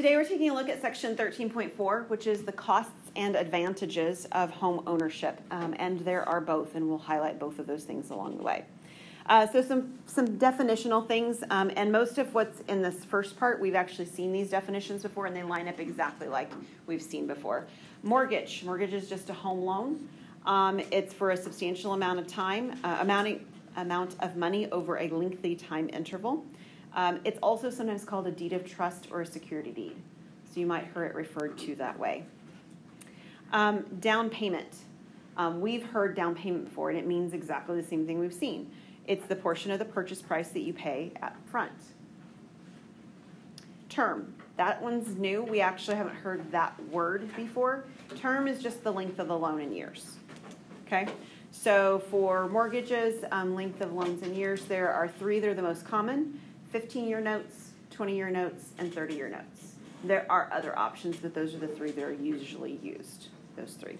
Today we're taking a look at section 13.4, which is the costs and advantages of home ownership. Um, and there are both, and we'll highlight both of those things along the way. Uh, so some, some definitional things, um, and most of what's in this first part, we've actually seen these definitions before, and they line up exactly like we've seen before. Mortgage. Mortgage is just a home loan. Um, it's for a substantial amount of time, uh, amounting, amount of money over a lengthy time interval. Um, it's also sometimes called a deed of trust or a security deed. So you might hear it referred to that way. Um, down payment. Um, we've heard down payment before, and it means exactly the same thing we've seen. It's the portion of the purchase price that you pay up front. Term. That one's new. We actually haven't heard that word before. Term is just the length of the loan in years. Okay? So for mortgages, um, length of loans in years, there are three that are the most common 15 year notes, 20 year notes, and 30 year notes. There are other options, but those are the three that are usually used. Those three.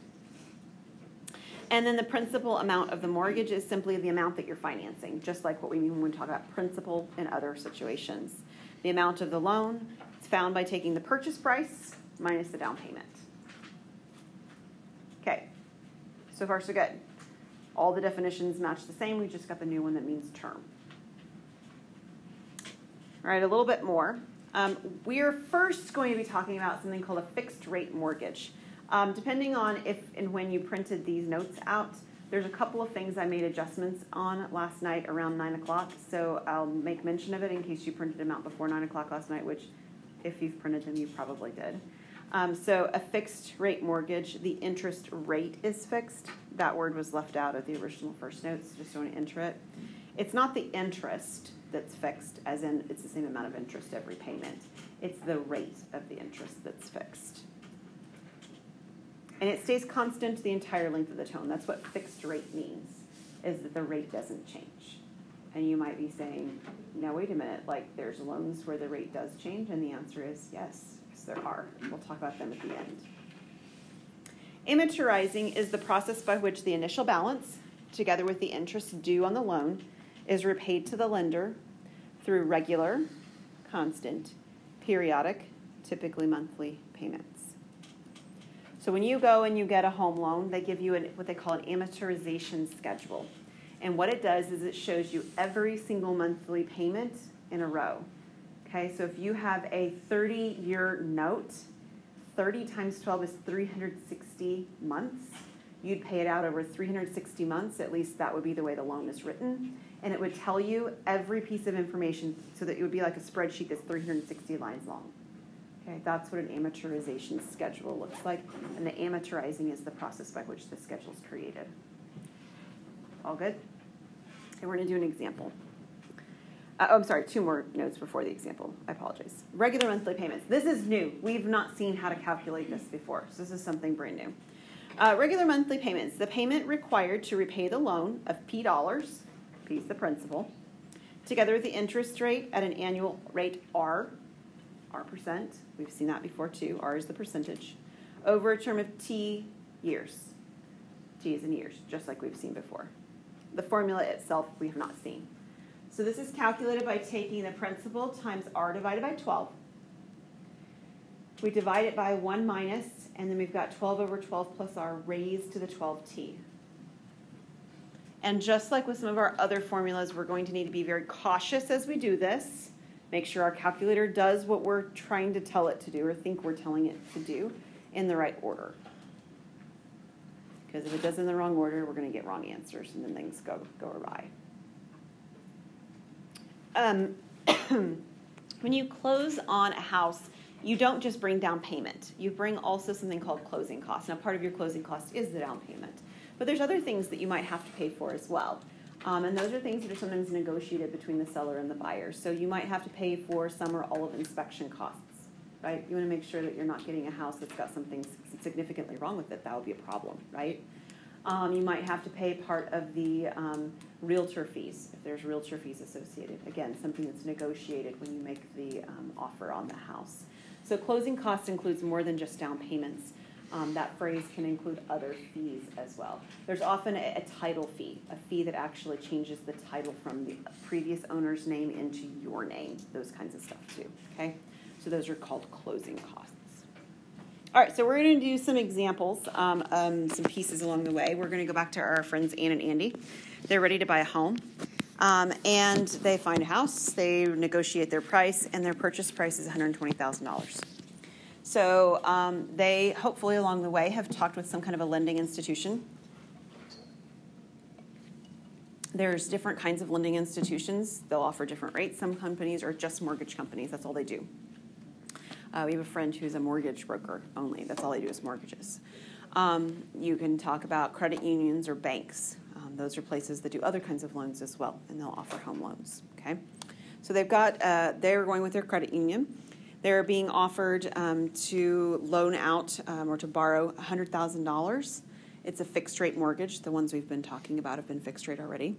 And then the principal amount of the mortgage is simply the amount that you're financing, just like what we mean when we talk about principal in other situations. The amount of the loan is found by taking the purchase price minus the down payment. Okay, so far so good. All the definitions match the same, we just got the new one that means term. All right, a little bit more. Um, we are first going to be talking about something called a fixed rate mortgage. Um, depending on if and when you printed these notes out, there's a couple of things I made adjustments on last night around 9 o'clock, so I'll make mention of it in case you printed them out before 9 o'clock last night, which if you've printed them, you probably did. Um, so a fixed rate mortgage, the interest rate is fixed. That word was left out of the original first notes, just don't enter it. It's not the interest that's fixed, as in it's the same amount of interest every payment. It's the rate of the interest that's fixed. And it stays constant the entire length of the tone. That's what fixed rate means, is that the rate doesn't change. And you might be saying, now wait a minute, like there's loans where the rate does change, and the answer is yes, yes there are. We'll talk about them at the end. Amortizing is the process by which the initial balance, together with the interest due on the loan, is repaid to the lender through regular, constant, periodic, typically monthly payments. So when you go and you get a home loan, they give you an, what they call an amortization schedule. And what it does is it shows you every single monthly payment in a row. Okay, so if you have a 30 year note, 30 times 12 is 360 months. You'd pay it out over 360 months, at least that would be the way the loan is written. And it would tell you every piece of information so that it would be like a spreadsheet that's 360 lines long. Okay, that's what an amortization schedule looks like, and the amortizing is the process by which the schedule is created. All good? Okay, we're going to do an example. Uh, oh, I'm sorry, two more notes before the example. I apologize. Regular monthly payments. This is new. We've not seen how to calculate this before, so this is something brand new. Uh, regular monthly payments. The payment required to repay the loan of P dollars, Is the principal, together with the interest rate at an annual rate R R percent. We've seen that before too. R is the percentage. Over a term of T years. T is in years, just like we've seen before. The formula itself we have not seen. So this is calculated by taking the principal times R divided by 12. We divide it by 1 minus, and then we've got 12 over 12 plus R raised to the 12t. And just like with some of our other formulas, we're going to need to be very cautious as we do this make sure our calculator does what we're trying to tell it to do or think we're telling it to do in the right order. Because if it does in the wrong order, we're going to get wrong answers and then things go, go awry. Um, when you close on a house, you don't just bring down payment. You bring also something called closing costs. Now, part of your closing cost is the down payment. But there's other things that you might have to pay for as well. Um, and those are things that are sometimes negotiated between the seller and the buyer. So you might have to pay for some or all of inspection costs, right? You want to make sure that you're not getting a house that's got something significantly wrong with it. That would be a problem, right? Um, you might have to pay part of the um, realtor fees if there's realtor fees associated. Again, something that's negotiated when you make the um, offer on the house. So closing costs includes more than just down payments. Um, that phrase can include other fees as well. There's often a, a, title fee, a fee that actually changes the title from the previous owner's name into your name, those kinds of stuff too. Okay, So those are called closing costs. All right, so we're going to do some examples, um, um, some pieces along the way. We're going to go back to our friends Ann and Andy. They're ready to buy a home. Um, and they find a house, they negotiate their price, and their purchase price is $120,000. So um, they hopefully along the way have talked with some kind of a lending institution. There's different kinds of lending institutions. They'll offer different rates. Some companies are just mortgage companies. That's all they do. Uh, we have a friend who's a mortgage broker only. That's all they do is mortgages. Um, you can talk about credit unions or banks. Um, those are places that do other kinds of loans as well, and they'll offer home loans. Okay, so they've got uh, they're going with their credit union. They're being offered um, to loan out um, or to borrow $100,000. It's a fixed rate mortgage. The ones we've been talking about have been fixed rate already.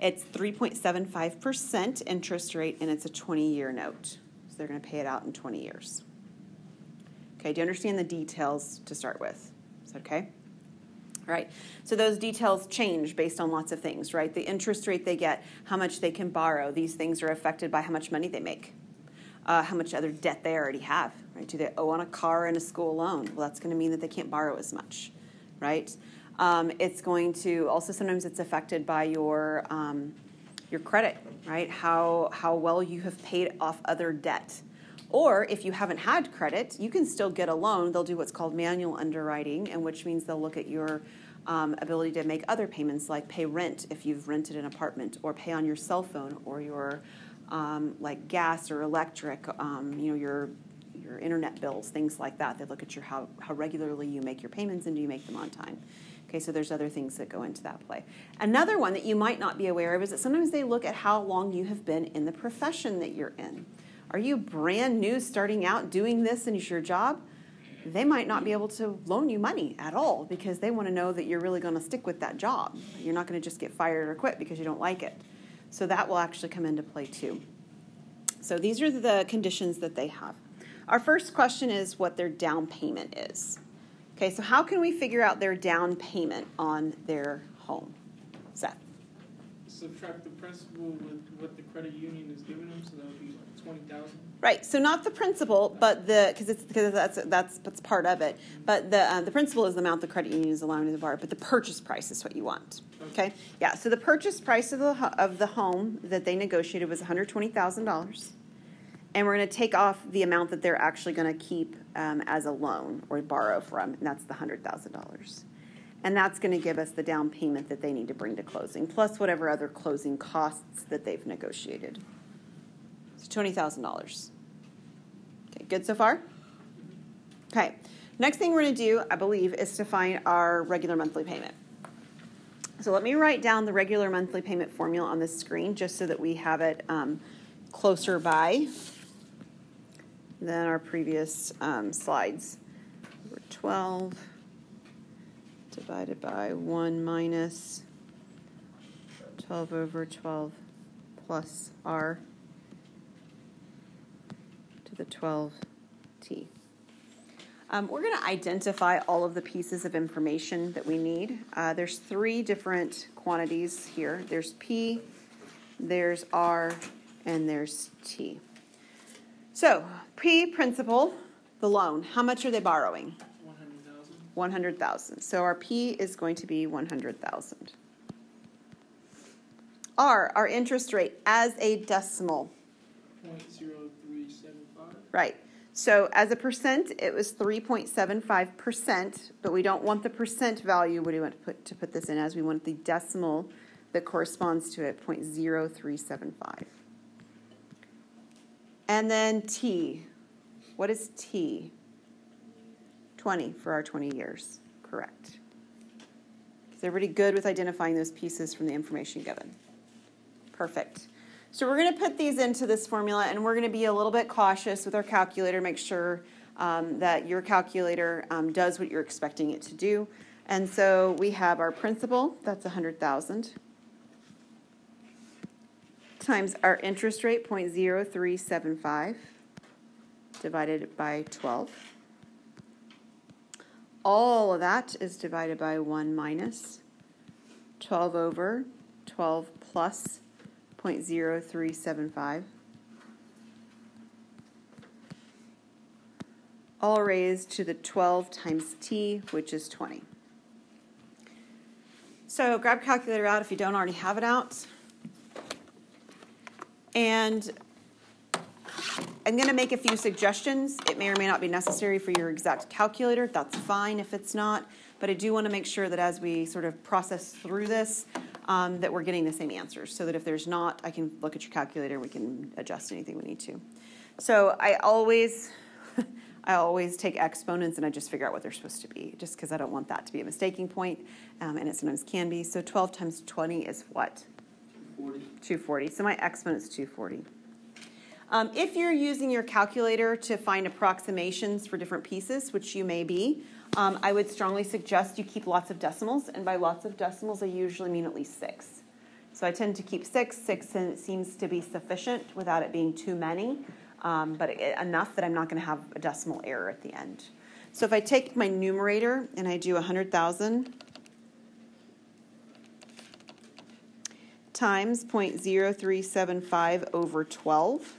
It's 3.75% interest rate and it's a 20 year note. So they're going to pay it out in 20 years. Okay, do you understand the details to start with? Is that okay? All right, so those details change based on lots of things, right? The interest rate they get, how much they can borrow, these things are affected by how much money they make uh, how much other debt they already have, right? Do they owe on a car and a school loan? Well, that's going to mean that they can't borrow as much, right? Um, it's going to also sometimes it's affected by your um, your credit, right? How how well you have paid off other debt. Or if you haven't had credit, you can still get a loan. They'll do what's called manual underwriting, and which means they'll look at your um, ability to make other payments like pay rent if you've rented an apartment, or pay on your cell phone or your um, like gas or electric, um, you know, your your internet bills, things like that. They look at your how, how regularly you make your payments and do you make them on time. Okay, so there's other things that go into that play. Another one that you might not be aware of is that sometimes they look at how long you have been in the profession that you're in. Are you brand new starting out doing this and it's your job? They might not be able to loan you money at all because they want to know that you're really going to stick with that job. You're not going to just get fired or quit because you don't like it. So that will actually come into play too. So these are the conditions that they have. Our first question is what their down payment is. Okay, so how can we figure out their down payment on their home? Seth? Subtract the principal with what the credit union is giving them, so that would be like twenty thousand. Right. So not the principal, but the because it's because that's that's that's part of it. But the uh, the principal is the amount the credit union is allowing to borrow, but the purchase price is what you want. Okay. Yeah. So the purchase price of the of the home that they negotiated was one hundred twenty thousand dollars, and we're going to take off the amount that they're actually going to keep um, as a loan or borrow from, and that's the hundred thousand dollars. And that's going to give us the down payment that they need to bring to closing, plus whatever other closing costs that they've negotiated. It's $20,000. Okay, good so far? Okay, next thing we're going to do, I believe, is to find our regular monthly payment. So let me write down the regular monthly payment formula on the screen just so that we have it um, closer by than our previous um, slides. 12 divided by 1 minus 12 over 12 plus r the 12t. Um, we're going to identify all of the pieces of information that we need. Uh, there's three different quantities here. There's P, there's R, and there's T. So, P principal, the loan. How much are they borrowing? 100,000. 100,000. So our P is going to be 100,000. R, our interest rate as a decimal. 0.0375. Right. So as a percent, it was 3.75%, but we don't want the percent value. What do you want to put, to put this in as? We want the decimal that corresponds to it, 0.0375. And then T. What is T? 20 for our 20 years. Correct. Is everybody good with identifying those pieces from the information given? Perfect. So we're going to put these into this formula and we're going to be a little bit cautious with our calculator, make sure um, that your calculator um, does what you're expecting it to do. And so we have our principal, that's 100,000, times our interest rate, 0.0375, divided by 12. All of that is divided by 1 minus 12 over 12 plus 0.0375. all raised to the 12 times t, which is 20. So grab calculator out if you don't already have it out. And I'm going to make a few suggestions. It may or may not be necessary for your exact calculator. That's fine if it's not. But I do want to make sure that as we sort of process through this, um, that we're getting the same answers. So that if there's not, I can look at your calculator. We can adjust anything we need to. So I always, I always take exponents and I just figure out what they're supposed to be, just because I don't want that to be a mistaking point, um, and it sometimes can be. So 12 times 20 is what? 240. 240. So my exponent is 240. Um, if you're using your calculator to find approximations for different pieces, which you may be, um, I would strongly suggest you keep lots of decimals. And by lots of decimals, I usually mean at least six. So I tend to keep six. Six seems to be sufficient without it being too many, um, but it, enough that I'm not going to have a decimal error at the end. So if I take my numerator and I do 100,000 times 0.0375 over 12,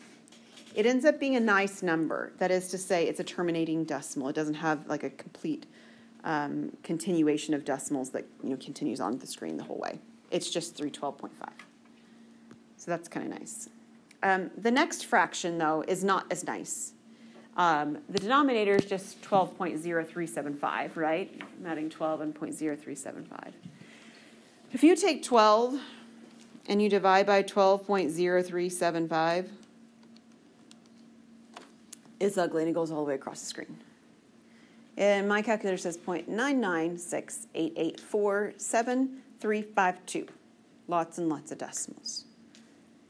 it ends up being a nice number. That is to say, it's a terminating decimal. It doesn't have like a complete um, continuation of decimals that you know continues on the screen the whole way. It's just 312.5. So that's kind of nice. Um, the next fraction, though, is not as nice. Um, the denominator is just 12.0375, right? I'm adding 12 and 0.0375. If you take 12 and you divide by 12.0375, it's ugly and it goes all the way across the screen. And my calculator says 0.99688475352. Lots and lots of decimals.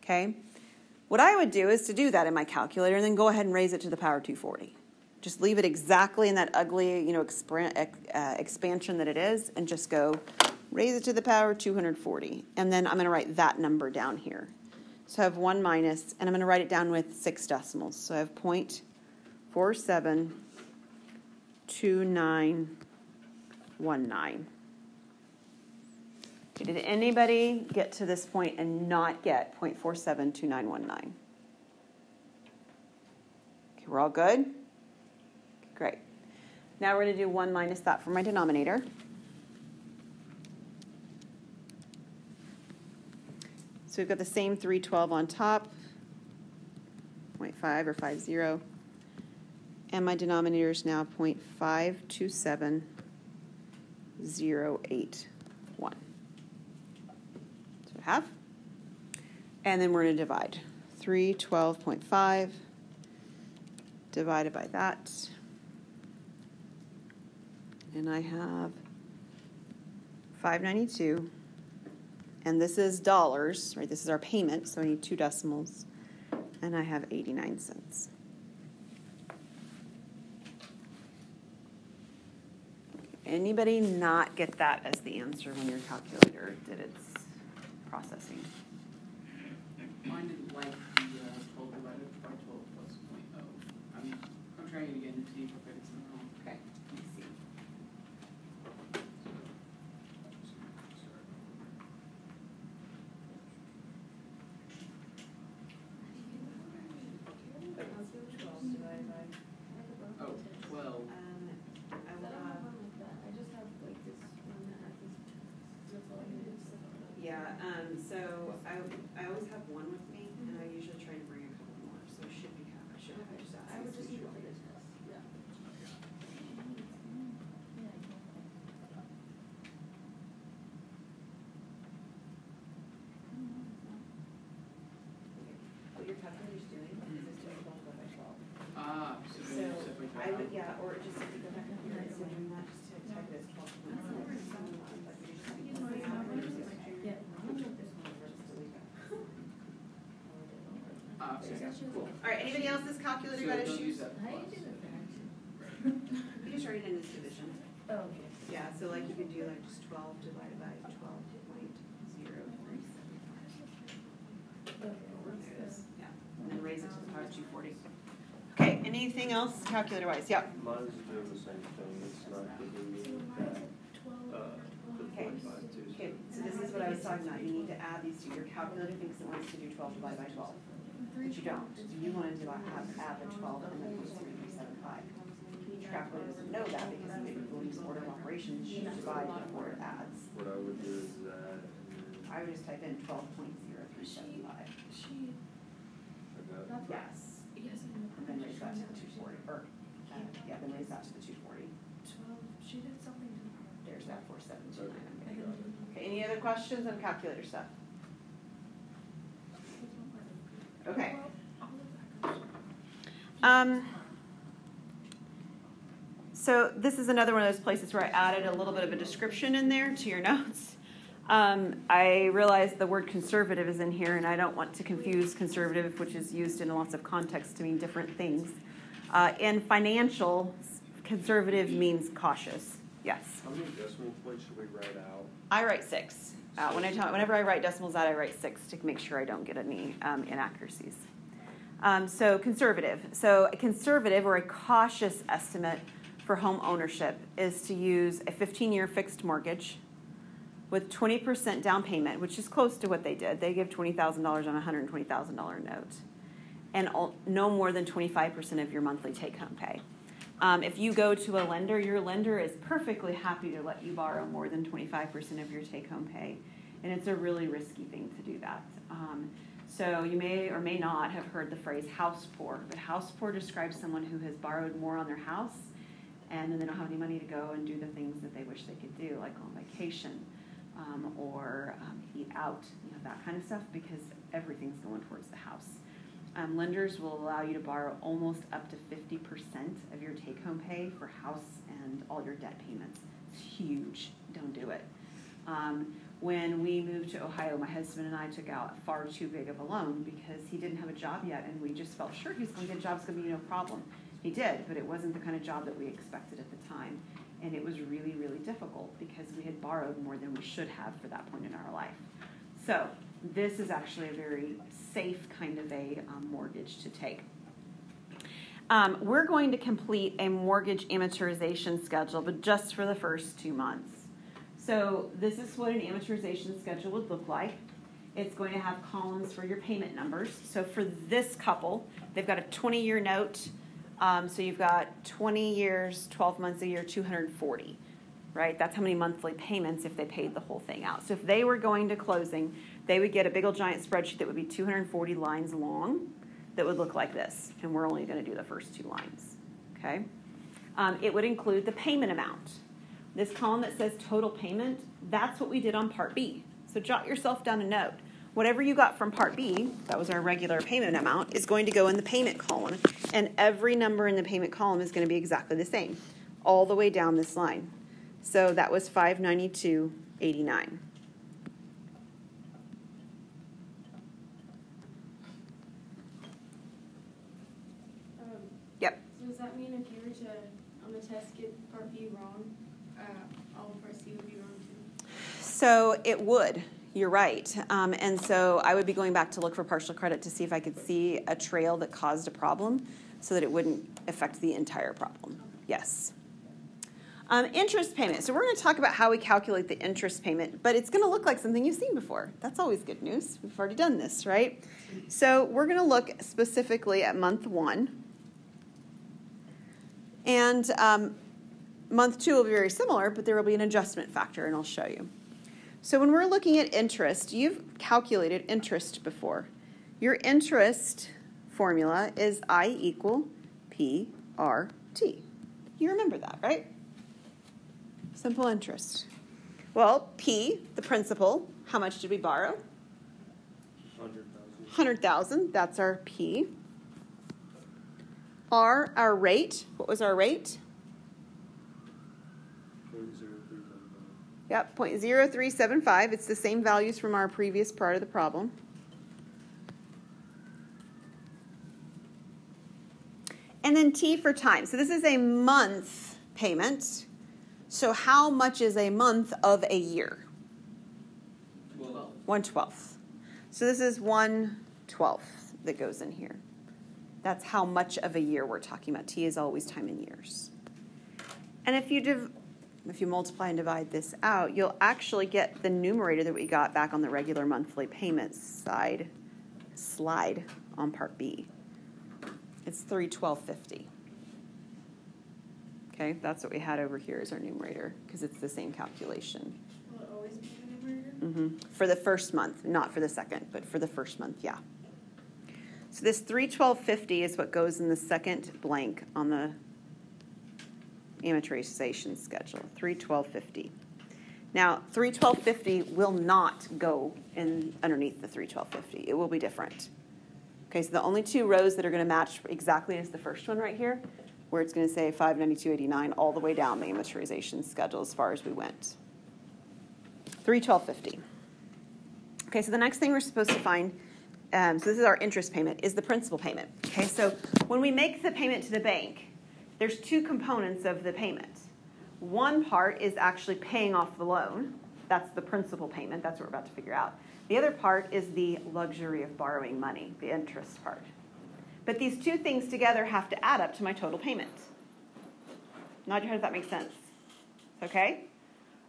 Okay? What I would do is to do that in my calculator and then go ahead and raise it to the power 240. Just leave it exactly in that ugly, you know, uh, expansion that it is and just go raise it to the power 240. And then I'm going to write that number down here. So I have 1 minus, and I'm going to write it down with six decimals. So I have 0.472919. Okay, did anybody get to this point and not get 0.472919? Okay, we're all good? Great. Now we're going to do 1 minus that for my denominator. So we've got the same 312 on top, 0.5 or 50. And my denominator is now 0.527081. So have. And then we're going to divide. 312.5 divided by that. And I have 592 and this is dollars, right? This is our payment, so I need two decimals. And I have 89 cents. Anybody not get that as the answer when your calculator did its processing? Mine didn't like the uh, 12 divided by 12 plus point oh. I'm, I'm trying it again to see if I get something wrong. Okay, let me see. Oh, 12. Um, I will, uh, Yeah, um, so I, I always have one with me, and I usually try to bring a couple more, so it should be, kind of- I should have just asked. I would this just need it usual. for the test, yeah. What your calculator's doing is it's doing twelve by twelve. Ah, so So, maybe separate I would, that out. Yeah, or just if you go back up here, it's doing that, just to type it as twelve point seven. Like you just- you can see how it is. Yeah. Just delete that. Okay, cool. All right, anybody else's So calculator got don't use issues? that How do you plus. do the? You just write it in as division. Oh, okay. Yeah, so like you could do like just twelve divided by twelve point zero three seven five. Okay, what's is, yeah, and then raise it to the power of two forty. Okay, anything else calculator wise? Yeah. Mine's doing the same thing, it's not giving me that, uh, Okay. point five two. Okay, so this is what I was talking about, you need to add these to your calculator thinks it wants to do twelve divided by twelve. But you don't, you wanted to have, add the twelve and then point three three seven five. calculator doesn't know that because he didn't believes order of operations should divide before it adds. What I would do is that, I would just type in twelve point zero three seven five. She, I got, that's what, Yes, yes, I know. and raise that to the two forty, or, uh, yeah, then raise that to the two forty. Twelve, she did something to her. There's that four seven two nine. And then- Okay, any other questions on calculator stuff? Okay. Well, I'll look back up. Um, so this is another one of those places where I added a little bit of a description in there to your notes. Um, I realize the word conservative is in here, and I don't want to confuse conservative, which is used in lots of contexts to mean different things. Uh, in financial, conservative means cautious. Yes. how many decimal points should we write out? I write six. Uh, when I tell, whenever I write decimals out, I write six to make sure I don't get any um, inaccuracies. Um, so conservative. So a conservative or a cautious estimate for home ownership is to use a 15-year fixed mortgage with 20% down payment, which is close to what they did. They give $20,000 on a $120,000 note, and all, no more than 25% of your monthly take-home pay. Um, if you go to a lender, your lender is perfectly happy to let you borrow more than 25% of your take home pay. And it's a really risky thing to do that. Um, so you may or may not have heard the phrase house poor, but house poor describes someone who has borrowed more on their house and then they don't have any money to go and do the things that they wish they could do, like on vacation um, or um, eat out, you know, that kind of stuff, because everything's going towards the house. Um, lenders will allow you to borrow almost up to 50% of your take home pay for house and all your debt payments. It's huge. Don't do it. Um, when we moved to Ohio, my husband and I took out far too big of a loan because he didn't have a job yet, and we just felt sure he was going to get a job, it's going to be no problem. He did, but it wasn't the kind of job that we expected at the time. And it was really, really difficult because we had borrowed more than we should have for that point in our life. So, this is actually a very safe kind of a um, mortgage to take. Um, we're going to complete a mortgage amortization schedule, but just for the first two months. So, this is what an amortization schedule would look like. It's going to have columns for your payment numbers. So, for this couple, they've got a 20 year note. Um, so, you've got 20 years, 12 months a year, 240, right? That's how many monthly payments if they paid the whole thing out. So, if they were going to closing, they would get a big old giant spreadsheet that would be 240 lines long that would look like this. And we're only going to do the first two lines, okay? Um, it would include the payment amount. This column that says total payment, that's what we did on Part B. So jot yourself down a note. Whatever you got from Part B, that was our regular payment amount, is going to go in the payment column. And every number in the payment column is going to be exactly the same, all the way down this line. So that was 592.89. Um, Yep. so does that mean if you were to, on the test, get part B wrong, uh, all of part C would be wrong too? So it would. You're right. Um, and so I would be going back to look for partial credit to see if I could see a trail that caused a problem so that it wouldn't affect the entire problem. Yes. Um, interest payment. So we're going to talk about how we calculate the interest payment, but it's going to look like something you've seen before. That's always good news. We've already done this, right? So we're going to look specifically at month one. And um, month two will be very similar, but there will be an adjustment factor, and I'll show you. So when we're looking at interest, you've calculated interest before. Your interest formula is I equal P R T. You remember that, right? Simple interest. Well, P, the principal, how much did we borrow? Hundred thousand. 100,000, that's our P. R, our rate, what was our rate? Point zero three seven five. Yep, 0.0375. It's the same values from our previous part of the problem. And then T for time. So this is a month payment. So how much is a month of a year? Well, One twelfth. So this is one twelfth that goes in here. That's how much of a year we're talking about. T is always time in years. And if you if you multiply and divide this out, you'll actually get the numerator that we got back on the regular monthly payment side slide on part B. It's three twelve fifty. Okay. Okay, that's what we had over here as our numerator, because it's the same calculation. Will it always be the numerator? hmm For the first month, not for the second, but for the first month, yeah. So this three twelve fifty is what goes in the second blank on the amortization schedule, three twelve fifty. Now, three twelve fifty will not go in underneath the three twelve fifty. It will be different. Okay, so the only two rows that are gonna match exactly is the first one right here, where it's gonna say five ninety-two eighty-nine all the way down the amortization schedule as far as we went. Three twelve fifty. Okay, so the next thing we're supposed to find, um, so this is our interest payment, is the principal payment. Okay, so when we make the payment to the bank, there's two components of the payment. One part is actually paying off the loan. That's the principal payment. That's what we're about to figure out. The other part is the luxury of borrowing money, the interest part. But these two things together have to add up to my total payment. Nod your head if that makes sense. Okay?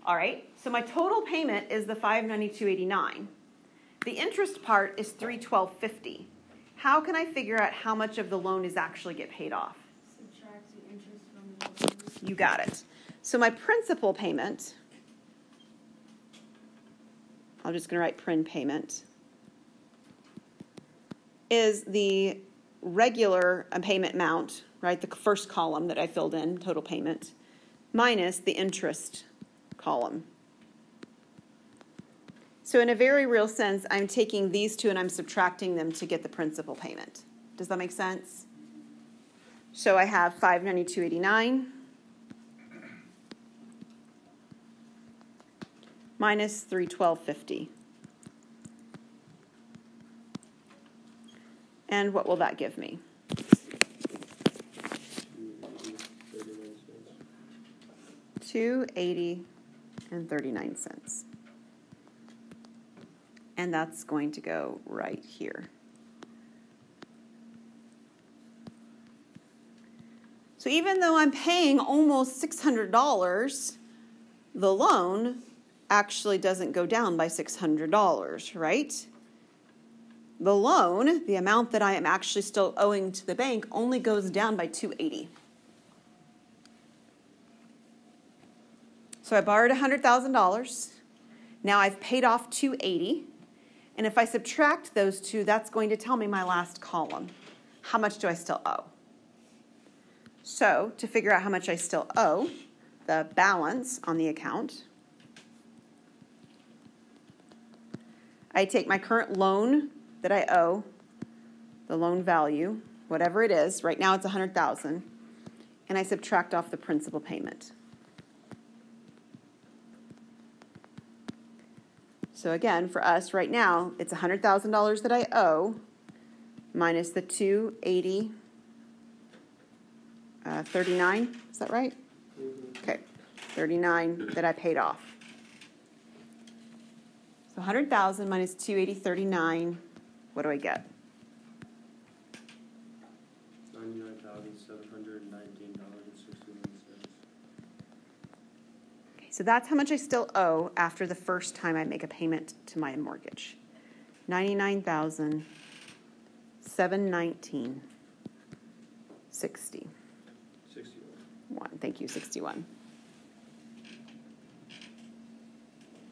All right. So my total payment is the 592.89. The interest part is 312.50. How can I figure out how much of the loan is actually get paid off? Subtract the interest from the loan. You got it. So my principal payment, I'm just going to write print payment, is the regular uh, payment amount, right? The first column that I filled in, total payment, minus the interest column. So, in a very real sense, I'm taking these two and I'm subtracting them to get the principal payment. Does that make sense? So I have 592.89 minus 312.50. And what will that give me? Two eighty, thirty-nine cents. 280 and 39 cents. And that's going to go right here. So even though I'm paying almost $600, the loan actually doesn't go down by $600, right? The loan, the amount that I am actually still owing to the bank, only goes down by 280. So I borrowed $100,000. Now I've paid off 280. And if I subtract those two, that's going to tell me my last column. How much do I still owe? So, to figure out how much I still owe, the balance on the account, I take my current loan that I owe, the loan value, whatever it is, right now it's 100,000, and I subtract off the principal payment. So again, for us right now, it's $100,000 that I owe minus the 280 uh, 39, is that right? Mhm. Okay, 39 that I paid off. So 100,000 minus 280 39, what do I get? Ninety-nine thousand, seven hundred and nineteen dollars and sixty-one cents. Okay, so that's how much I still owe after the first time I make a payment to my mortgage. 99,000 719 60. Sixty-one. One. Thank you, 61.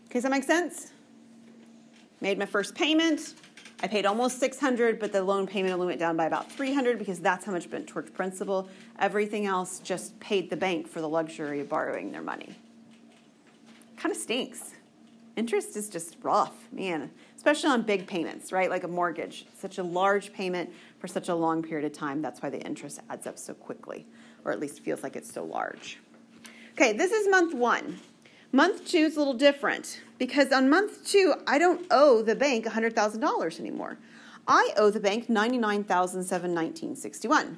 Okay, does that make sense? Made my first payment. I paid almost 600, but the loan payment only went down by about 300 because that's how much went towards principal. Everything else just paid the bank for the luxury of borrowing their money. Kind of stinks. Interest is just rough, man, especially on big payments, right? Like a mortgage. Such a large payment for such a long period of time. That's why the interest adds up so quickly, or at least feels like it's so large. Okay, this is month one. Month two is a little different because on month two, I don't owe the bank $100,000 anymore. I owe the bank $99,719.61.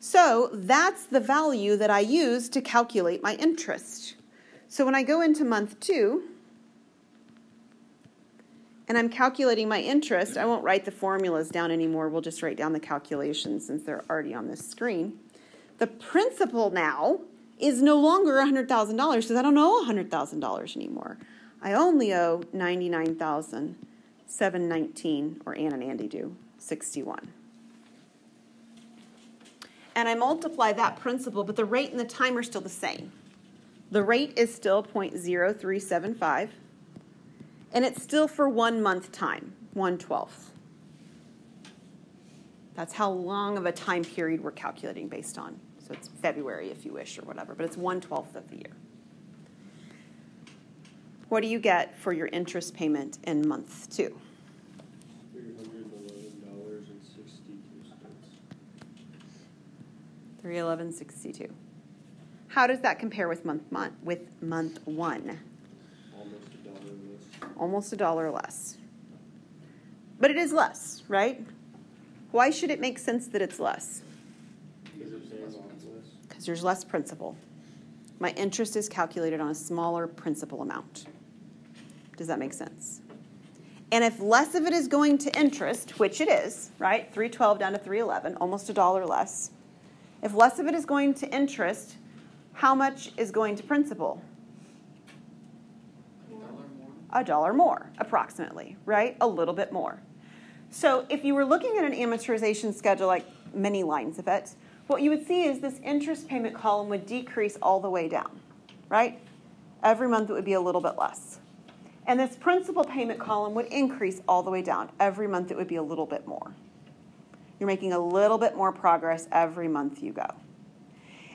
So that's the value that I use to calculate my interest. So when I go into month two and I'm calculating my interest, I won't write the formulas down anymore. We'll just write down the calculations since they're already on this screen. The principal now is no longer $100,000 because I don't owe $100,000 anymore. I only owe $99,719 or Ann and Andy do 61. and I multiply that principal, but the rate and the time are still the same. The rate is still 0.0375, and it's still for one month time, 1 12th. That's how long of a time period we're calculating based on. So it's February if you wish or whatever, but it's 1 12th of the year. What do you get for your interest payment in month two? Three eleven dollars and sixty-two cents. 31162. How does that compare with month month with month 1? Almost a dollar less. Almost a dollar less. But it is less, right? Why should it make sense that it's less? Because it's paying off less. Because there's less principal. My interest is calculated on a smaller principal amount. Does that make sense? And if less of it is going to interest, which it is, right? 312 down to 311, almost a dollar less. If less of it is going to interest, how much is going to principal? A dollar more. A dollar more, approximately, right? A little bit more. So if you were looking at an amortization schedule, like many lines of it, what you would see is this interest payment column would decrease all the way down, right? Every month it would be a little bit less. And this principal payment column would increase all the way down. Every month it would be a little bit more. You're making a little bit more progress every month you go.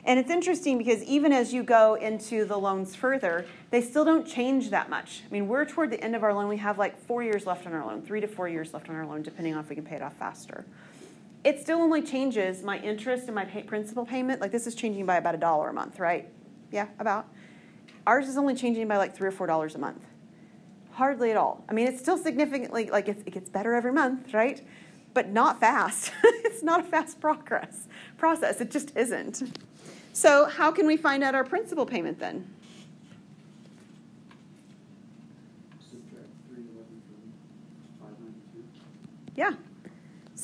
And it's interesting because even as you go into the loans further, they still don't change that much. I mean, we're toward the end of our loan. We have like four years left on our loan, three to four years left on our loan, depending on if we can pay it off faster. It still only changes my interest and my pay- principal payment. Like this is changing by about a dollar a month, right? Yeah, about. Ours is only changing by like three or four dollars a month. Hardly at all. I mean, it's still significantly like it's, it gets better every month, right? But not fast. it's not a fast progress process. It just isn't. So, how can we find out our principal payment then? Subtract three eleven from five ninety-two. Yeah.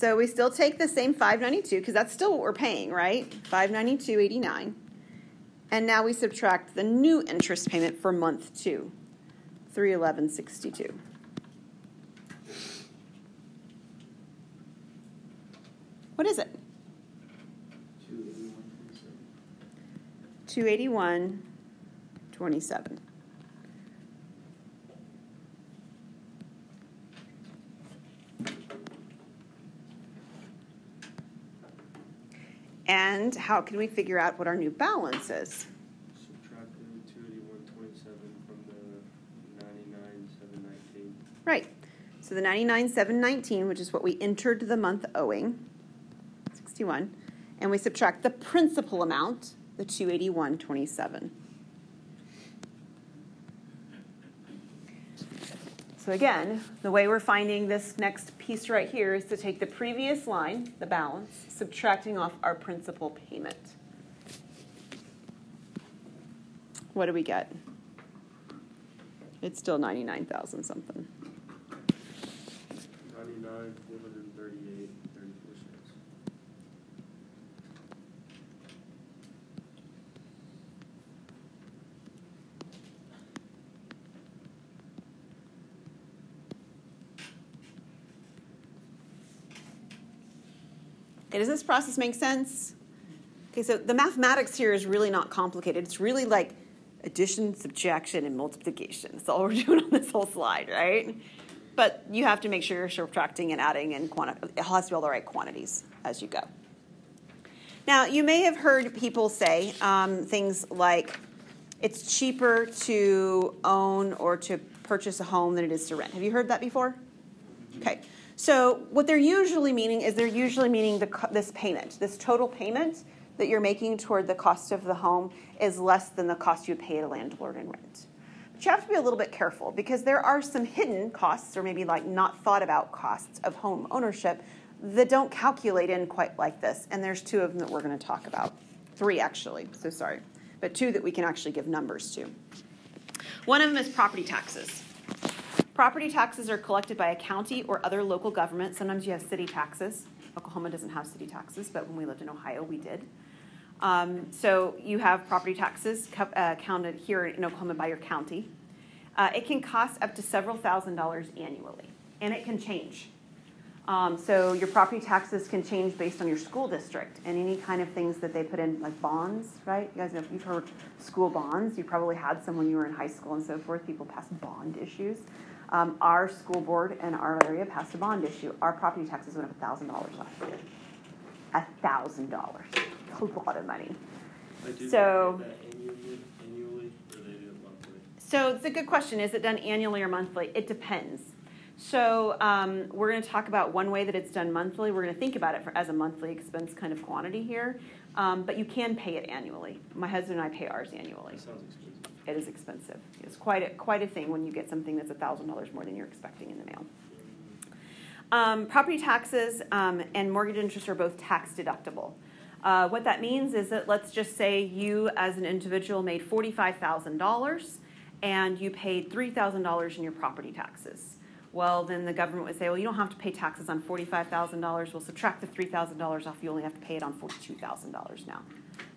So we still take the same 592 because that's still what we're paying, right? 592.89. And now we subtract the new interest payment for month 2, 311.62. What is it? 281.27. And how can we figure out what our new balance is? Subtract the two eighty-one twenty-seven from the ninety-nine seven nineteen. Right. So the 99,719, which is what we entered the month owing, 61, and we subtract the principal amount, the 281.27. So again, the way we're finding this next piece right here is to take the previous line, the balance, subtracting off our principal payment. What do we get? It's still 99,000 something. 99. Does this process make sense? Okay, so the mathematics here is really not complicated. It's really like addition, subtraction, and multiplication. That's all we're doing on this whole slide, right? But you have to make sure you're subtracting and adding and it has to be all the right quantities as you go. Now, you may have heard people say um, things like it's cheaper to own or to purchase a home than it is to rent. Have you heard that before? Okay. So what they're usually meaning is they're usually meaning the, this payment, this total payment that you're making toward the cost of the home is less than the cost you pay a landlord in rent. But you have to be a little bit careful because there are some hidden costs or maybe like not thought about costs of home ownership that don't calculate in quite like this. And there's two of them that we're going to talk about. Three actually, so sorry. But two that we can actually give numbers to. One of them is property taxes. Property taxes are collected by a county or other local government. Sometimes you have city taxes. Oklahoma doesn't have city taxes, but when we lived in Ohio, we did. Um, so you have property taxes co- uh, counted here in Oklahoma by your county. Uh, it can cost up to several thousand dollars annually, and it can change. Um, so your property taxes can change based on your school district and any kind of things that they put in, like bonds, right? You guys know, you've heard school bonds. You probably had some when you were in high school and so forth. People pass bond issues. Um, our school board in our area passed a bond issue. Our property taxes went up thousand dollars last year. A thousand dollars. A lot of money. So- annually, annually, or they do it monthly? So it's a good question. Is it done annually or monthly? It depends. So um, we're going to talk about one way that it's done monthly. We're going to think about it for, as a monthly expense kind of quantity here, um, but you can pay it annually. My husband and I pay ours annually. That sounds expensive. It is expensive. It's quite a, quite a thing when you get something that's thousand dollars more than you're expecting in the mail. Um, property taxes um, and mortgage interest are both tax deductible. Uh, what that means is that let's just say you, as an individual, made forty-five thousand dollars and you paid three thousand dollars in your property taxes. Well, then the government would say, well, you don't have to pay taxes on forty-five thousand dollars. We'll subtract the three thousand dollars off. You only have to pay it on forty-two thousand dollars now.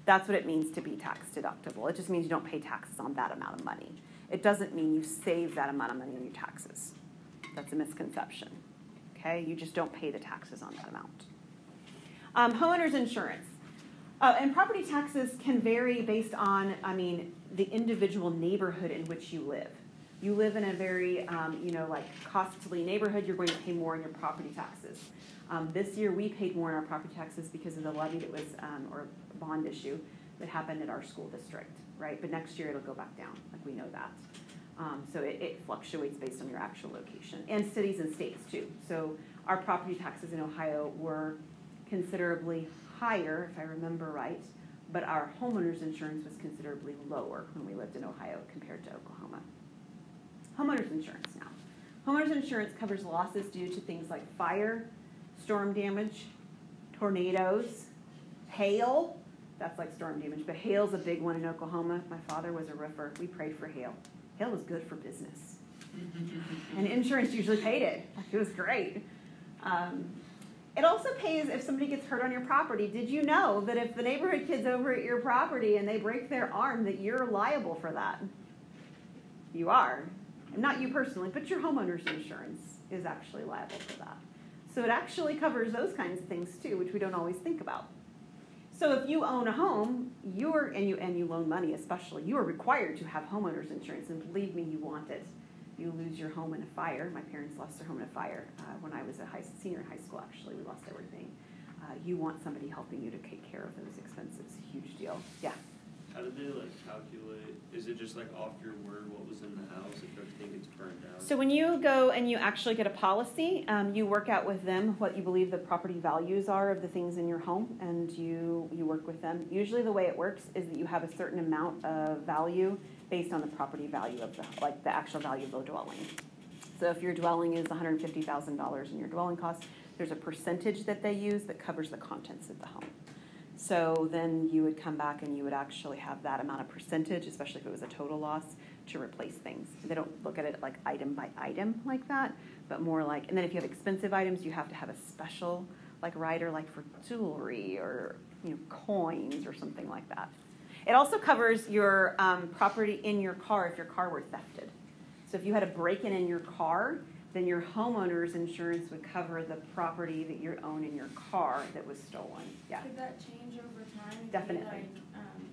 That's what it means to be tax deductible. It just means you don't pay taxes on that amount of money. It doesn't mean you save that amount of money in your taxes. That's a misconception. Okay, you just don't pay the taxes on that amount. Um, homeowners insurance. Uh, and property taxes can vary based on, I mean, the individual neighborhood in which you live. You live in a very, um, you know, like costly neighborhood, you're going to pay more in your property taxes. Um, this year, we paid more in our property taxes because of the levy that was, um, or bond issue that happened at our school district, right? But next year, it'll go back down, like we know that. Um, so it, it fluctuates based on your actual location, and cities and states too. So our property taxes in Ohio were considerably higher, if I remember right, but our homeowners insurance was considerably lower when we lived in Ohio compared to Oklahoma. Homeowners insurance now. Homeowners insurance covers losses due to things like fire, storm damage, tornadoes, hail. That's like storm damage, but hail's a big one in Oklahoma. My father was a roofer. We prayed for hail. Hail was good for business. And insurance usually paid it. It was great. Um, it also pays if somebody gets hurt on your property. Did you know that if the neighborhood kid's over at your property and they break their arm, that you're liable for that? You are. Not you personally, but your homeowner's insurance is actually liable for that. So it actually covers those kinds of things too, which we don't always think about. So if you own a home, you're and you and you loan money especially, you are required to have homeowners insurance, and believe me, you want it. You lose your home in a fire. My parents lost their home in a fire uh, when I was a high, senior in high school. Actually, we lost everything. Uh, you want somebody helping you to take care of those expenses. Huge deal. Yeah. How did they like calculate, is it just like off your word what was in the house if everything gets burned down? So when you go and you actually get a policy, um, you work out with them what you believe the property values are of the things in your home, and you you work with them. Usually, the way it works is that you have a certain amount of value based on the property value of the like the actual value of the dwelling. So if your dwelling is one hundred fifty thousand dollars in your dwelling cost, there's a percentage that they use that covers the contents of the home. So then you would come back and you would actually have that amount of percentage, especially if it was a total loss, to replace things. They don't look at it like item by item like that, but more like, and then if you have expensive items, you have to have a special like rider like for jewelry or you know coins or something like that. It also covers your um, property in your car if your car were thefted. So if you had a break-in in your car, then your homeowner's insurance would cover the property that you own in your car that was stolen. Yeah. Could that change over time? you, Definitely. like, um,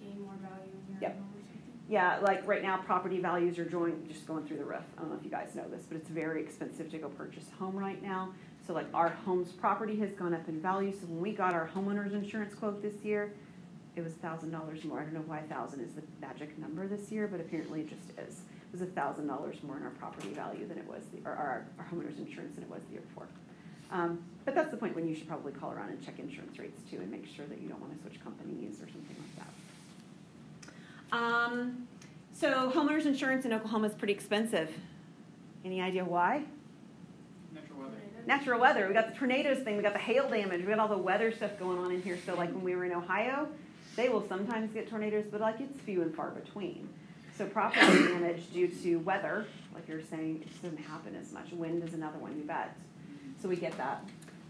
Gain more value in your Yep. home or something? Yeah, like right now, property values are going, just going through the roof. I don't know if you guys know this, but it's very expensive to go purchase a home right now. So like our home's property has gone up in value, so when we got our homeowner's insurance quote this year, it was thousand dollars more. I don't know why thousand is the magic number this year, but apparently it just is. It was a thousand dollars more in our property value than it was, the- or our, our homeowner's insurance than it was the year before. Um, but that's the point when you should probably call around and check insurance rates too and make sure that you don't wanna switch companies or something like that. Um, so homeowners insurance in Oklahoma is pretty expensive. Any idea why? Natural weather. Natural weather. We got the tornadoes thing. We got the hail damage. We got all the weather stuff going on in here. So like when we were in Ohio, they will sometimes get tornadoes, but like it's few and far between. So property damage due to weather, like you're saying, it just doesn't happen as much. Wind is another one, you bet. So we get that.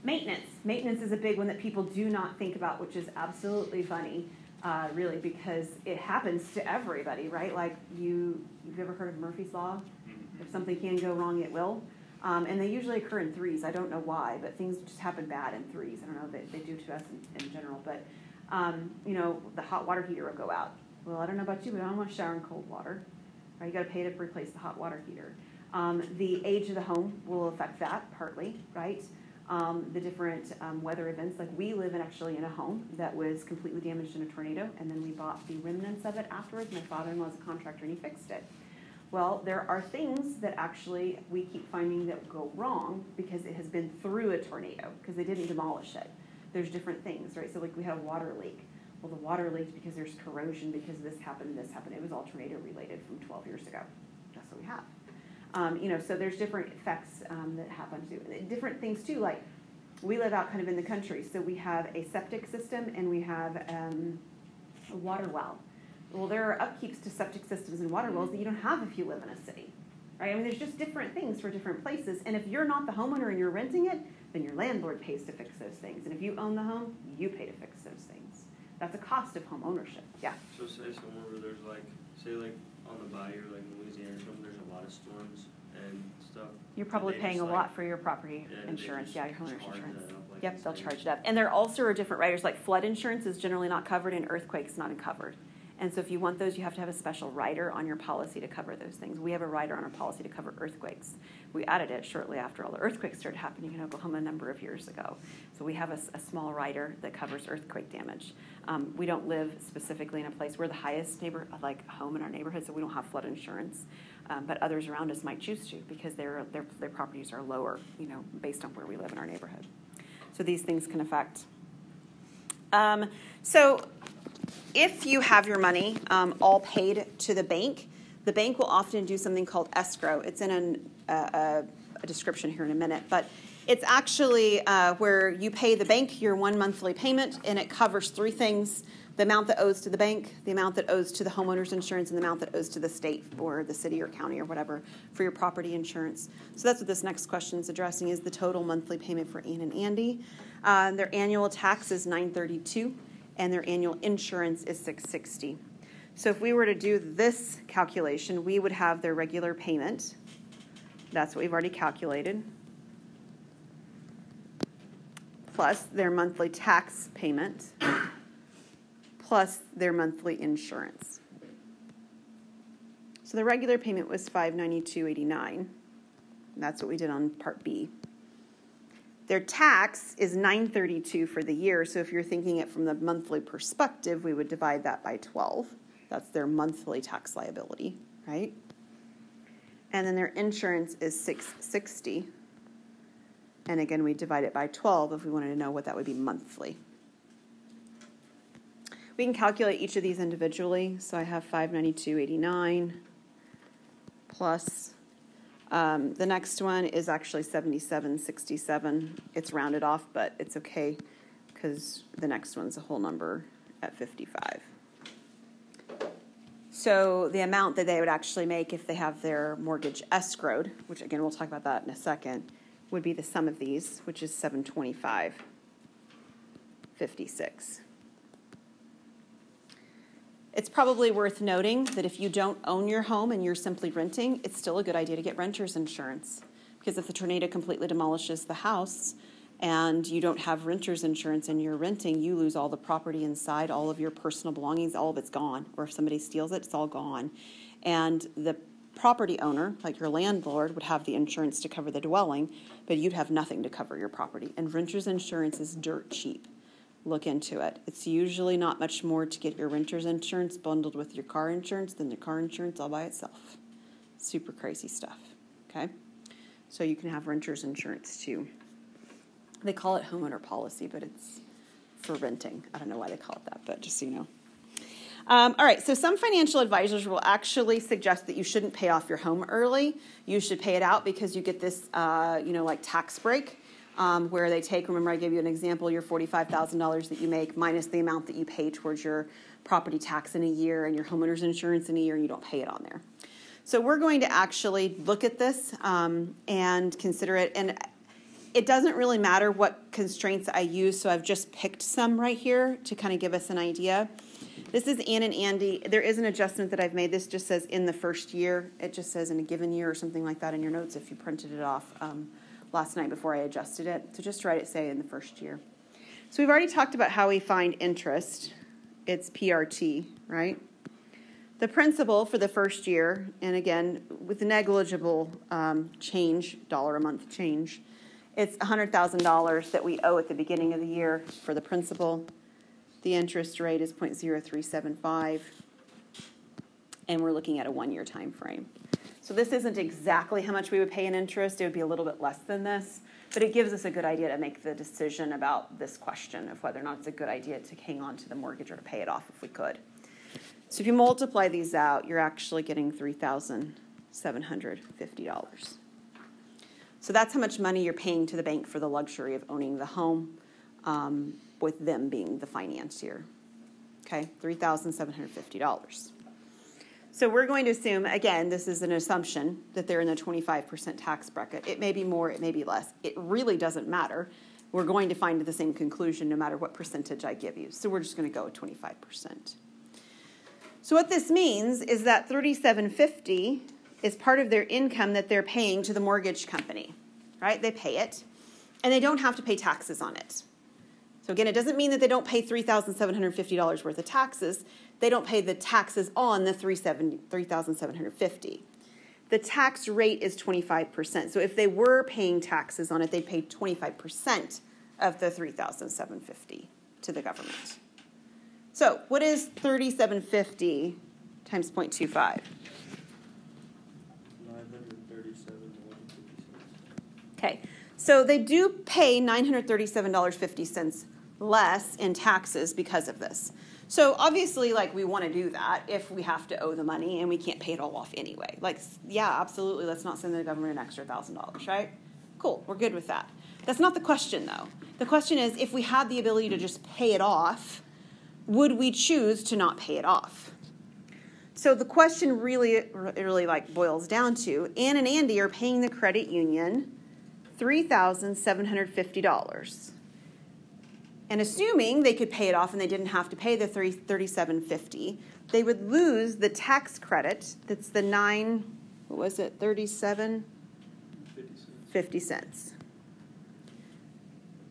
Maintenance. Maintenance is a big one that people do not think about, which is absolutely funny, uh, really, because it happens to everybody, right? Like you, you've ever heard of Murphy's Law? If something can go wrong, it will. Um, and they usually occur in threes. I don't know why, but things just happen bad in threes. I don't know, they, they do to us in, in general. But, um, you know, the hot water heater will go out. Well, I don't know about you, but I don't want to shower in cold water. Right? You got to pay to replace the hot water heater. Um, the age of the home will affect that partly, right? Um, the different um, weather events, like we live in actually in a home that was completely damaged in a tornado, and then we bought the remnants of it afterwards. My father-in-law is a contractor, and he fixed it. Well, there are things that actually we keep finding that go wrong because it has been through a tornado because they didn't demolish it. There's different things, right? So like we had a water leak. Well, the water leaked because there's corrosion because this happened, this happened. It was all tornado related from 12 years ago. That's what we have. Um, you know, so there's different effects um, that happen too. Different things too, like we live out kind of in the country, so we have a septic system and we have um, a water well. Well, there are upkeeps to septic systems and water wells that you don't have if you live in a city, right? I mean, there's just different things for different places. And if you're not the homeowner and you're renting it, then your landlord pays to fix those things. And if you own the home, you pay to fix those things. That's a cost of home ownership. Yeah. So say somewhere where there's like, say like on the bayou, or like Louisiana, or something, there's a lot of storms and stuff. You're probably paying a like- lot for your property Yeah, insurance. Yeah, your homeowner's insurance. up, like Yep, they'll charge it up. And there also are different riders, like flood insurance is generally not covered and earthquakes not covered. And so if you want those, you have to have a special rider on your policy to cover those things. We have a rider on our policy to cover earthquakes. We added it shortly after all the earthquakes started happening in Oklahoma a number of years ago. So we have a small rider that covers earthquake damage. Um, we don't live specifically in a place, we're the highest neighbor, like home in our neighborhood, so we don't have flood insurance. Um, but others around us might choose to because their, their, their properties are lower, you know, based on where we live in our neighborhood. So these things can affect. Um, so if you have your money um, all paid to the bank, the bank will often do something called escrow. It's in an, uh, a, a description here in a minute, but it's actually uh, where you pay the bank your one monthly payment, and it covers three things the amount that owes to the bank, the amount that owes to the homeowner's insurance, and the amount that owes to the state or the city or county or whatever for your property insurance. So that's what this next question is addressing: is the total monthly payment for Ann and Andy. Uh, their annual tax is nine thirty-two, and their annual insurance is six sixty. So if we were to do this calculation, we would have their regular payment. That's what we've already calculated. Plus their monthly tax payment, plus their monthly insurance. So the regular payment was five ninety-two eighty-nine. That's what we did on Part B. Their tax is nine thirty-two for the year, so if you're thinking it from the monthly perspective, we would divide that by twelve. That's their monthly tax liability, right? And then their insurance is six sixty. And again, we divide it by twelve if we wanted to know what that would be monthly. We can calculate each of these individually. So I have five ninety-two eighty-nine plus um, the next one is actually seventy-seven sixty-seven. It's rounded off, but it's okay because the next one's a whole number at fifty-five. So the amount that they would actually make if they have their mortgage escrowed, which again we'll talk about that in a second, would be the sum of these, which is 725, 56. It's probably worth noting that if you don't own your home and you're simply renting, it's still a good idea to get renter's insurance. Because if the tornado completely demolishes the house and you don't have renter's insurance and you're renting, you lose all the property inside, all of your personal belongings, all of it's gone. Or if somebody steals it, it's all gone. And the property owner, like your landlord, would have the insurance to cover the dwelling, but you'd have nothing to cover your property. And renter's insurance is dirt cheap look into it. It's usually not much more to get your renter's insurance bundled with your car insurance than the car insurance all by itself. Super crazy stuff. Okay? So you can have renter's insurance too. They call it homeowner policy, but it's for renting. I don't know why they call it that, but just so you know. Um, all right, so some financial advisors will actually suggest that you shouldn't pay off your home early. You should pay it out because you get this, uh, you know, like tax break um, where they take, remember I gave you an example, your $45,000 that you make minus the amount that you pay towards your property tax in a year and your homeowner's insurance in a year, and you don't pay it on there. So we're going to actually look at this um, and consider it. And it doesn't really matter what constraints I use, so I've just picked some right here to kind of give us an idea. This is Ann and Andy. There is an adjustment that I've made. This just says in the first year. It just says in a given year or something like that in your notes if you printed it off um, last night before I adjusted it. So just write it, say, in the first year. So we've already talked about how we find interest. It's PRT, right? The principal for the first year, and again, with negligible um, change, dollar a month change, it's $100,000 that we owe at the beginning of the year for the principal. The interest rate is 0.0375, and we're looking at a one-year time frame. So this isn't exactly how much we would pay in interest. It would be a little bit less than this, but it gives us a good idea to make the decision about this question of whether or not it's a good idea to hang on to the mortgage or to pay it off if we could. So if you multiply these out, you're actually getting $3,750. So that's how much money you're paying to the bank for the luxury of owning the home. Um, with them being the financier. Okay, $3,750. So we're going to assume, again, this is an assumption that they're in the 25% tax bracket. It may be more, it may be less. It really doesn't matter. We're going to find the same conclusion no matter what percentage I give you. So we're just going to go with 25%. So what this means is that 3750 is part of their income that they're paying to the mortgage company, right? They pay it, and they don't have to pay taxes on it. So again, it doesn't mean that they don't pay $3,750 worth of taxes. They don't pay the taxes on the 3750 The tax rate is 25%. So if they were paying taxes on it, they'd pay 25% of the 3750 to the government. So what is 3750 times 0.25? Okay, so they do pay $937.50 less in taxes because of this. So obviously, like we want to do that if we have to owe the money and we can't pay it all off anyway. Like, yeah, absolutely. Let's not send the government an extra thousand dollars, right? Cool, we're good with that. That's not the question, though. The question is, if we had the ability to just pay it off, would we choose to not pay it off? So the question really, really like boils down to: Ann and Andy are paying the credit union three thousand seven hundred fifty dollars and assuming they could pay it off and they didn't have to pay the 3750 they would lose the tax credit. That's the 9 what was it 37 50 cents.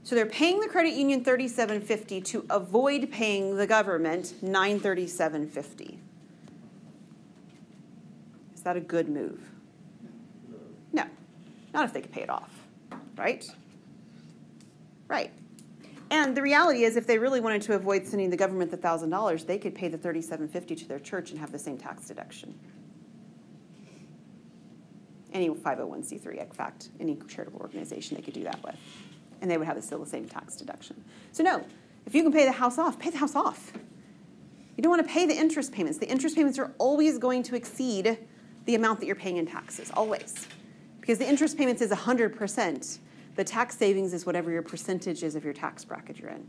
So they're paying the credit union 3750 to avoid paying the government 93750 is that a good move? No. Not if they could pay it off. Right? Right and the reality is, if they really wanted to avoid sending the government the thousand dollars, they could pay the thirty-seven fifty to their church and have the same tax deduction. Any 501c3, in fact, any charitable organization they could do that with, and they would have still the same tax deduction. So no, if you can pay the house off, pay the house off. You don't want to pay the interest payments. The interest payments are always going to exceed the amount that you're paying in taxes, always, because the interest payments is 100 percent the tax savings is whatever your percentage is of your tax bracket you're in.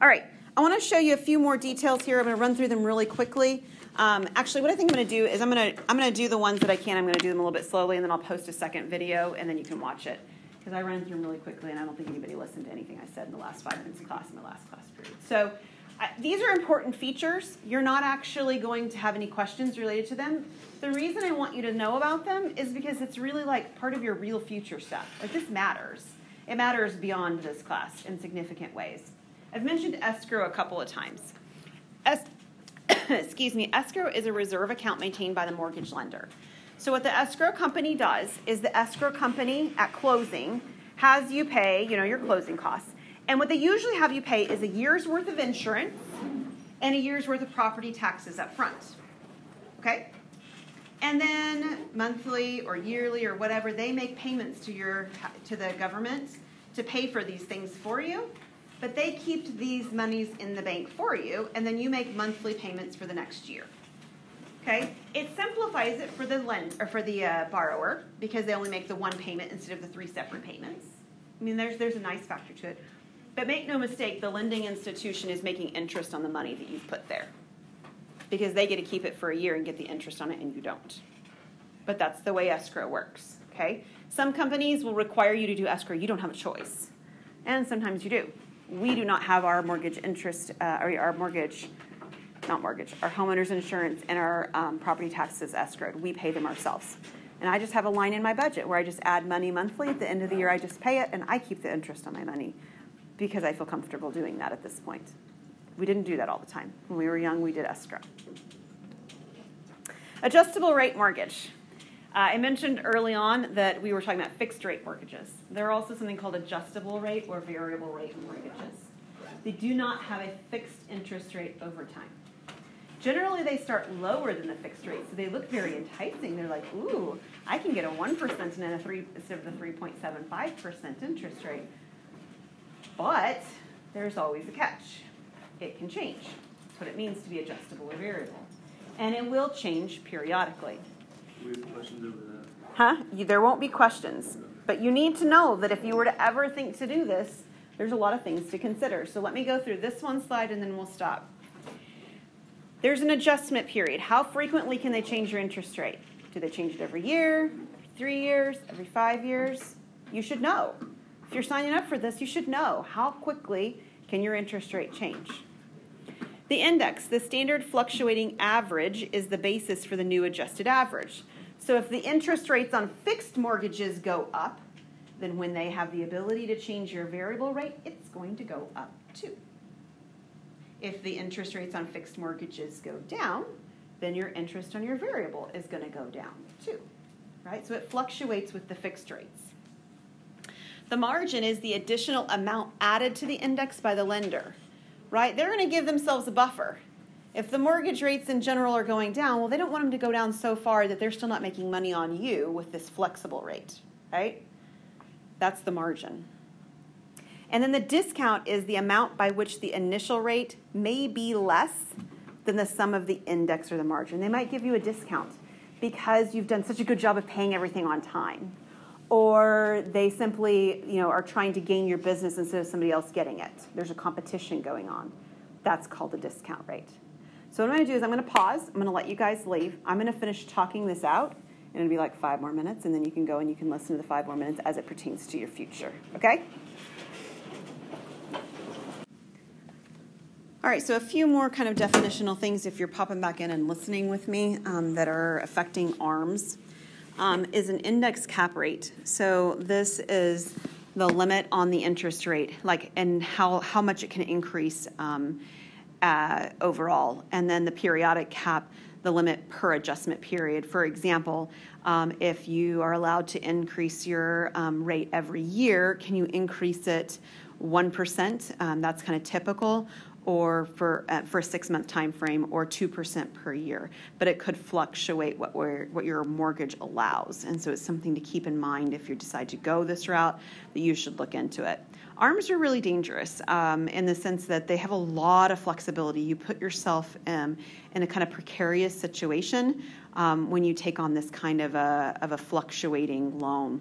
All right, I want to show you a few more details here. I'm going to run through them really quickly. Um, actually, what I think I'm going to do is I'm going to I'm going to do the ones that I can. I'm going to do them a little bit slowly, and then I'll post a second video, and then you can watch it because I ran through them really quickly, and I don't think anybody listened to anything I said in the last five minutes of class in my last class period. So. These are important features. You're not actually going to have any questions related to them. The reason I want you to know about them is because it's really like part of your real future stuff. Like this matters. It matters beyond this class in significant ways. I've mentioned escrow a couple of times. Es- excuse me, escrow is a reserve account maintained by the mortgage lender. So what the escrow company does is the escrow company at closing has you pay, you know, your closing costs. And what they usually have you pay is a year's worth of insurance and a year's worth of property taxes up front. Okay? And then monthly or yearly or whatever, they make payments to your to the government to pay for these things for you. But they keep these monies in the bank for you, and then you make monthly payments for the next year. Okay, it simplifies it for the lend or for the uh, borrower because they only make the one payment instead of the three separate payments. I mean, there's there's a nice factor to it. But make no mistake, the lending institution is making interest on the money that you've put there because they get to keep it for a year and get the interest on it and you don't. But that's the way escrow works, okay? Some companies will require you to do escrow. You don't have a choice. And sometimes you do. we do not have our mortgage interest, uh, or our mortgage, not mortgage, our homeowner's insurance and our um, property taxes escrowed. We pay them ourselves. And I just have a line in my budget where I just add money monthly. At the end of the year, I just pay it and I keep the interest on my money because I feel comfortable doing that at this point. We didn't do that all the time. When we were young, we did escrow. Adjustable rate mortgage. Uh, I mentioned early on that we were talking about fixed rate mortgages. There are also something called adjustable rate or variable rate mortgages. They do not have a fixed interest rate over time. Generally, they start lower than the fixed rate, so they look very enticing. They're like, ooh, I can get a 1% and a 3, instead of the 3.75% interest rate. But there's always a catch. It can change. That's what it means to be adjustable or variable. And it will change periodically. We have questions over that. Huh? You, there won't be questions. But you need to know that if you were to ever think to do this, there's a lot of things to consider. So let me go through this one slide and then we'll stop. There's an adjustment period. How frequently can they change your interest rate? Do they change it every year, every three years, every five years? You should know. If you're signing up for this, you should know how quickly can your interest rate change. The index, the standard fluctuating average, is the basis for the new adjusted average. So if the interest rates on fixed mortgages go up, then when they have the ability to change your variable rate, it's going to go up too. If the interest rates on fixed mortgages go down, then your interest on your variable is going to go down too. Right? So it fluctuates with the fixed rates. The margin is the additional amount added to the index by the lender right? They're going to give themselves a buffer. If the mortgage rates in general are going down, well, they don't want them to go down so far that they're still not making money on you with this flexible rate, right? That's the margin. And then the discount is the amount by which the initial rate may be less than the sum of the index or the margin. They might give you a discount because you've done such a good job of paying everything on time or they simply you know are trying to gain your business instead of somebody else getting it. There's a competition going on. That's called a discount rate. So what i'm going to do is i'm going to pause. I'm going to let you guys leave. I'm going to finish talking this out and it'll be like five more minutes and then you can go and you can listen to the five more minutes as it pertains to your future okay? All right so a few more kind of definitional things if you're popping back in and listening with me um, that are affecting ARMs um, is an index cap rate. So this is the limit on the interest rate, like and how how much it can increase um, uh, overall, and then the periodic cap, the limit per adjustment period. For example, um, if you are allowed to increase your um, rate every year, can you increase it? 1%, um, that's kind of typical, or for uh, for a six month time frame or 2% per year but it could fluctuate what what your mortgage allows. And so it's something to keep in mind if you decide to go this route that you should look into it. ARMs are really dangerous um, in the sense that they have a lot of flexibility. You put yourself um, in a kind of precarious situation um, when you take on this kind of a, of a fluctuating loan.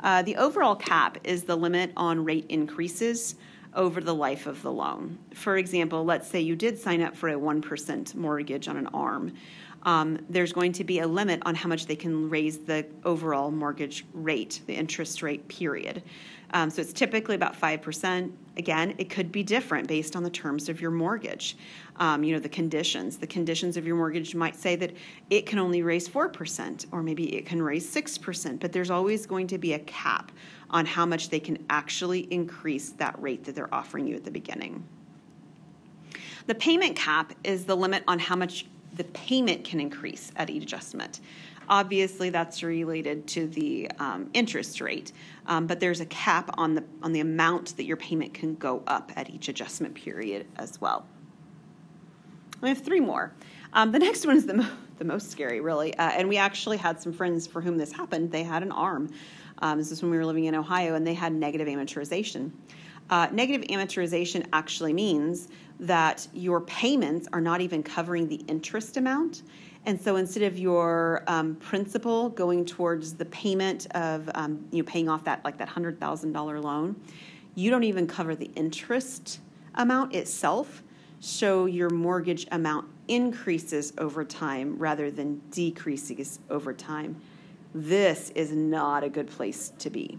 Uh, the overall cap is the limit on rate increases over the life of the loan. For example, let's say you did sign up for a 1% mortgage on an ARM. Um, there's going to be a limit on how much they can raise the overall mortgage rate, the interest rate period. Um, so it's typically about 5%. Again, it could be different based on the terms of your mortgage. Um, you know, the conditions. The conditions of your mortgage might say that it can only raise 4%, or maybe it can raise 6%, but there's always going to be a cap on how much they can actually increase that rate that they're offering you at the beginning. The payment cap is the limit on how much the payment can increase at each adjustment. Obviously, that's related to the um, interest rate, um, but there's a cap on the on the amount that your payment can go up at each adjustment period as well. We have three more. Um, the next one is the, mo- the most scary, really, uh, and we actually had some friends for whom this happened. They had an ARM. Um, this is when we were living in Ohio, and they had negative amortization. Uh, negative amortization actually means that your payments are not even covering the interest amount. And so instead of your um, principal going towards the payment of um, you know, paying off that like that hundred thousand dollar loan, you don't even cover the interest amount itself. So your mortgage amount increases over time rather than decreases over time. This is not a good place to be.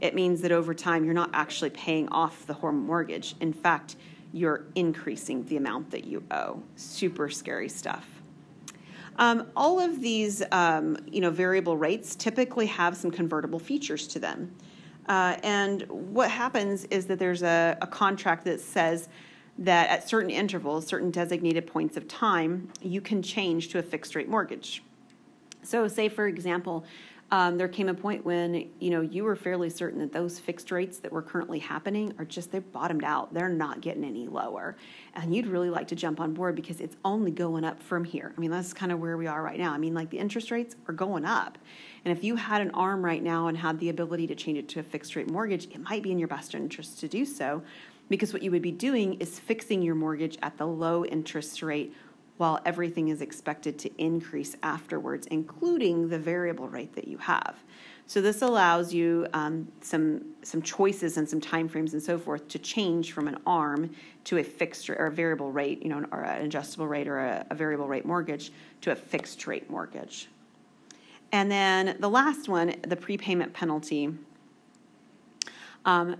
it means that over time you're not actually paying off the home mortgage. In fact, you're increasing the amount that you owe. Super scary stuff. Um, all of these, um, you know, variable rates typically have some convertible features to them. Uh, and what happens is that there's a, a contract that says that at certain intervals, certain designated points of time, you can change to a fixed rate mortgage. So, say for example, um, there came a point when you know you were fairly certain that those fixed rates that were currently happening are just they bottomed out. They're not getting any lower. And you'd really like to jump on board because it's only going up from here. I mean that's kind of where we are right now. I mean like the interest rates are going up. And if you had an ARM right now and had the ability to change it to a fixed rate mortgage it might be in your best interest to do so because what you would be doing is fixing your mortgage at the low interest rate while everything is expected to increase afterwards, including the variable rate that you have. So this allows you um, some some choices and some timeframes and so forth to change from an ARM to a fixed or a variable rate, you know, or an adjustable rate or a, a variable rate mortgage to a fixed rate mortgage. And then the last one, the prepayment penalty. Um,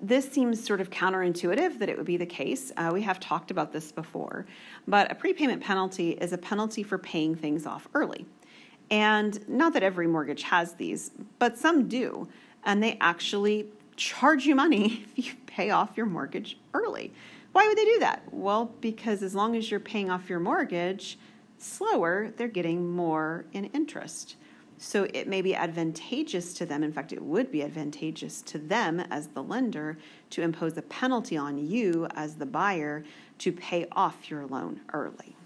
this seems sort of counterintuitive that it would be the case. Uh, we have talked about this before. But a prepayment penalty is a penalty for paying things off early. And not that every mortgage has these, but some do. And they actually charge you money if you pay off your mortgage early. Why would they do that? Well, because as long as you're paying off your mortgage slower, they're getting more in interest. So it may be advantageous to them, in fact, it would be advantageous to them as the lender to impose a penalty on you as the buyer to pay off your loan early.